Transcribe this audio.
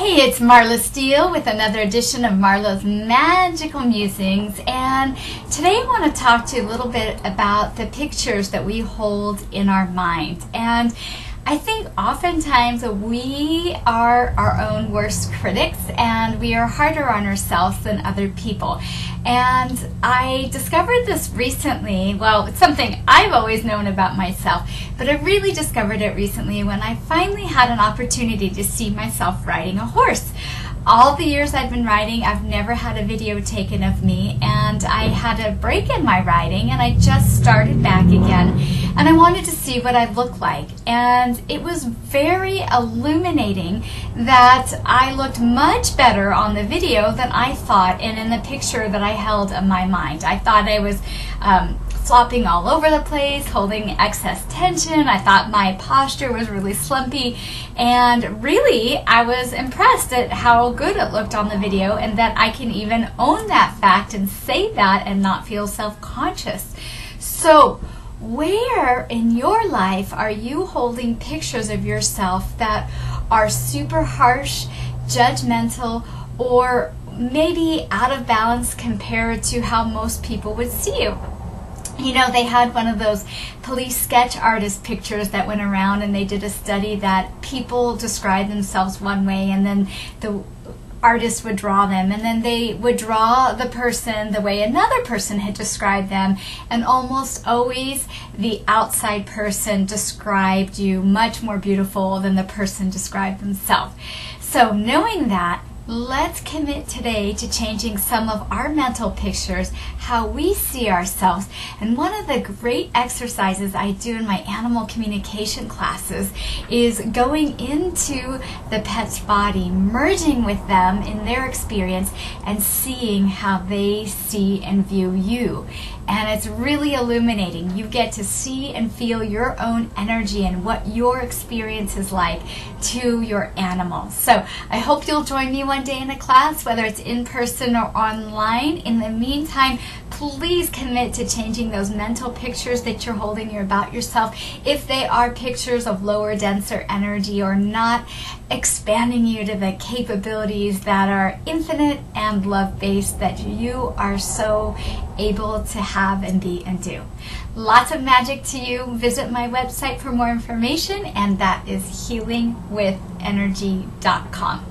Hey, it's Marla Steele with another edition of Marla's Magical Musings. And today I want to talk to you a little bit about the pictures that we hold in our mind. And I think oftentimes we are our own worst critics and we are harder on ourselves than other people. And I discovered this recently. Well, it's something I've always known about myself, but I really discovered it recently when I finally had an opportunity to see myself riding a horse all the years I've been riding, I've never had a video taken of me, and I had a break in my riding, and I just started back again, and I wanted to see what I looked like. And it was very illuminating that I looked much better on the video than I thought, and in the picture that I held in my mind. I thought I was um, flopping all over the place, holding excess tension. I thought my posture was really slumpy. And really, I was impressed at how good it looked on the video and that I can even own that fact and say that and not feel self conscious. So, where in your life are you holding pictures of yourself that are super harsh, judgmental, or maybe out of balance compared to how most people would see you? you know, they had one of those police sketch artist pictures that went around, and they did a study that people describe themselves one way, and then the artist would draw them, and then they would draw the person the way another person had described them, and almost always the outside person described you much more beautiful than the person described themselves. So, knowing that, Let's commit today to changing some of our mental pictures, how we see ourselves. And one of the great exercises I do in my animal communication classes is going into the pet's body, merging with them in their experience, and seeing how they see and view you and it's really illuminating. You get to see and feel your own energy and what your experience is like to your animal. So I hope you'll join me one day in a class, whether it's in person or online. In the meantime, please commit to changing those mental pictures that you're holding about yourself if they are pictures of lower, denser energy or not expanding you to the capabilities that are infinite and love based that you are so able to have and be and do. Lots of magic to you. Visit my website for more information, and that is healingwithenergy.com.